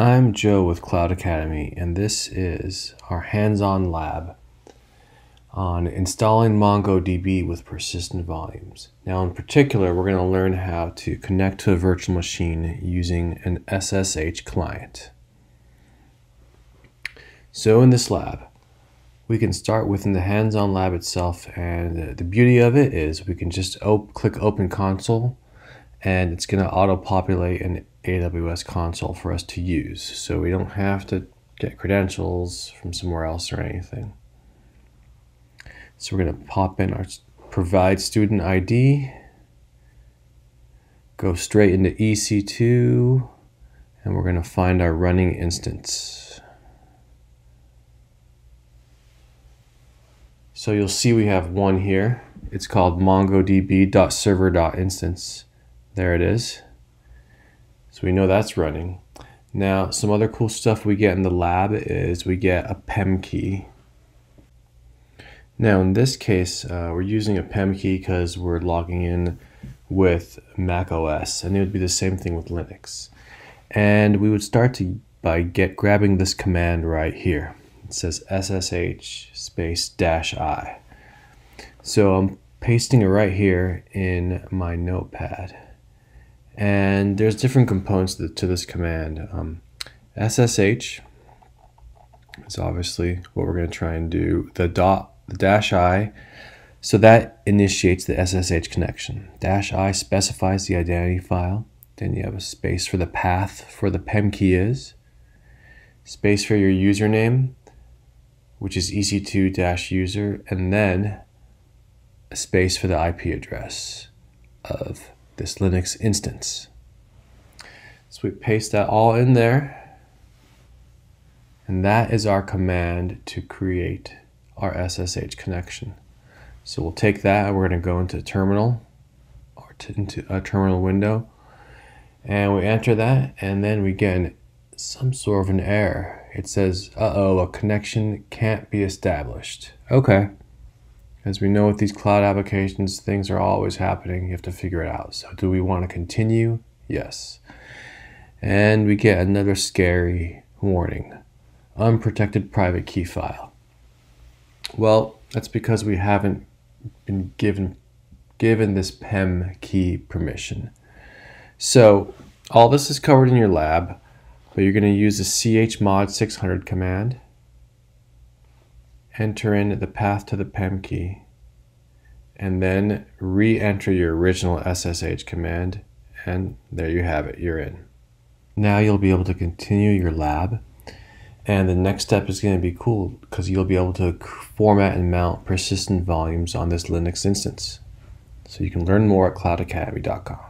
I'm Joe with Cloud Academy, and this is our hands on lab on installing MongoDB with persistent volumes. Now, in particular, we're going to learn how to connect to a virtual machine using an SSH client. So, in this lab, we can start within the hands on lab itself, and the beauty of it is we can just op click Open Console and it's going to auto populate an AWS console for us to use. So we don't have to get credentials from somewhere else or anything. So we're going to pop in our provide student ID, go straight into EC2, and we're going to find our running instance. So you'll see we have one here. It's called mongodb.server.instance. There it is. So we know that's running. Now, some other cool stuff we get in the lab is we get a PEM key. Now, in this case, uh, we're using a PEM key because we're logging in with Mac OS, and it would be the same thing with Linux. And we would start to by get grabbing this command right here. It says SSH space dash I. So I'm pasting it right here in my notepad. And there's different components to this command. Um, SSH is obviously what we're going to try and do. The dot, the dash I, so that initiates the SSH connection. Dash I specifies the identity file. Then you have a space for the path for the PEM key is. Space for your username, which is ec2-user, and then a space for the IP address of this Linux instance. So we paste that all in there. And that is our command to create our SSH connection. So we'll take that and we're going to go into terminal or into a terminal window and we enter that and then we get some sort of an error. It says, uh-oh, a connection can't be established. Okay. As we know with these cloud applications, things are always happening. You have to figure it out. So do we want to continue? Yes. And we get another scary warning. Unprotected private key file. Well, that's because we haven't been given given this PEM key permission. So all this is covered in your lab, but you're going to use the chmod 600 command enter in the path to the PEM key, and then re-enter your original SSH command, and there you have it, you're in. Now you'll be able to continue your lab, and the next step is going to be cool because you'll be able to format and mount persistent volumes on this Linux instance. So you can learn more at cloudacademy.com.